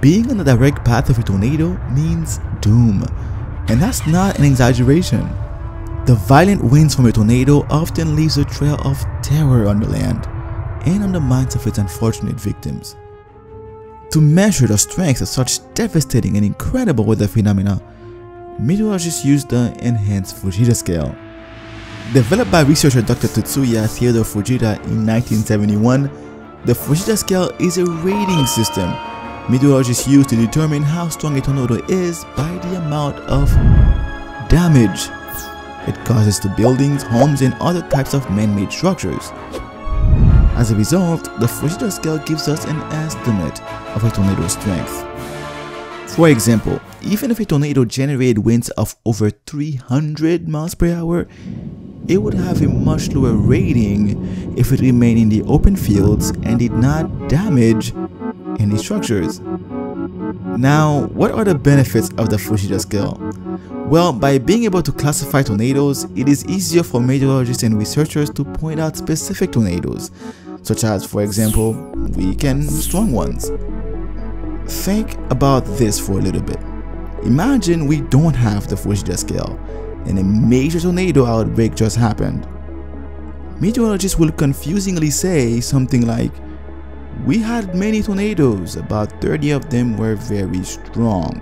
being on the direct path of a tornado means doom, and that's not an exaggeration. The violent winds from a tornado often leaves a trail of terror on the land and on the minds of its unfortunate victims. To measure the strength of such devastating and incredible weather phenomena, meteorologists use the Enhanced Fujita Scale. Developed by researcher Dr. Tetsuya Theodore Fujita in 1971, the Fujita Scale is a rating system meteorologists use to determine how strong a tornado is by the amount of damage it causes to buildings, homes, and other types of man-made structures. As a result, the Fujita scale gives us an estimate of a tornado's strength. For example, even if a tornado generated winds of over 300 miles per hour, it would have a much lower rating if it remained in the open fields and did not damage any structures. Now, what are the benefits of the Fujita scale? Well, by being able to classify tornadoes, it is easier for meteorologists and researchers to point out specific tornadoes, such as, for example, weak and strong ones. Think about this for a little bit. Imagine we don't have the Fujita scale, and a major tornado outbreak just happened. Meteorologists will confusingly say something like, we had many tornadoes, about 30 of them were very strong.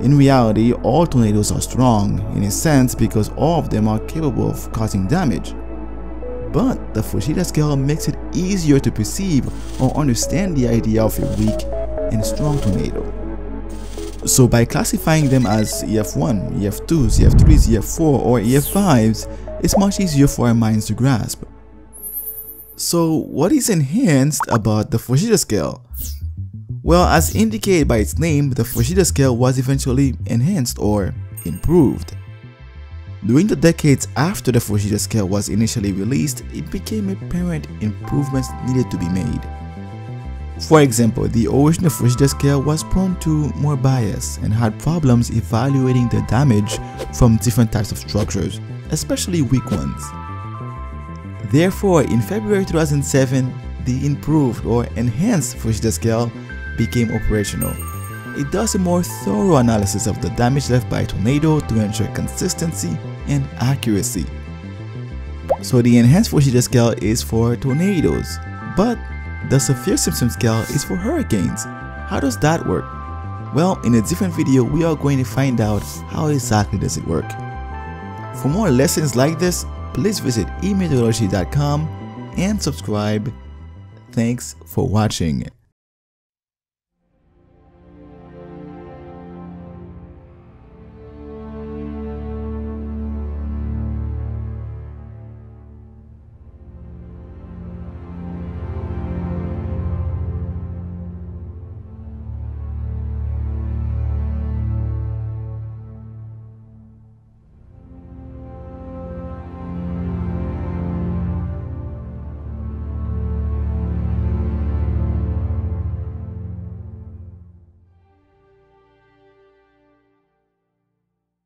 In reality, all tornadoes are strong, in a sense because all of them are capable of causing damage. But the Fujita scale makes it easier to perceive or understand the idea of a weak and strong tornado. So by classifying them as EF1, EF2s, EF3s, EF4 or EF5s, it's much easier for our minds to grasp. So what is enhanced about the Fujita scale? Well, as indicated by its name, the Fujita scale was eventually enhanced or improved. During the decades after the Fujita scale was initially released, it became apparent improvements needed to be made. For example, the original Fujita scale was prone to more bias and had problems evaluating the damage from different types of structures, especially weak ones. Therefore, in February 2007, the improved or enhanced Fujita scale became operational. It does a more thorough analysis of the damage left by a tornado to ensure consistency and accuracy. So the enhanced Fujita scale is for tornadoes, but the Saffir-Simpson scale is for hurricanes. How does that work? Well, in a different video, we are going to find out how exactly does it work. For more lessons like this, please visit emeteorology.com and subscribe. Thanks for watching.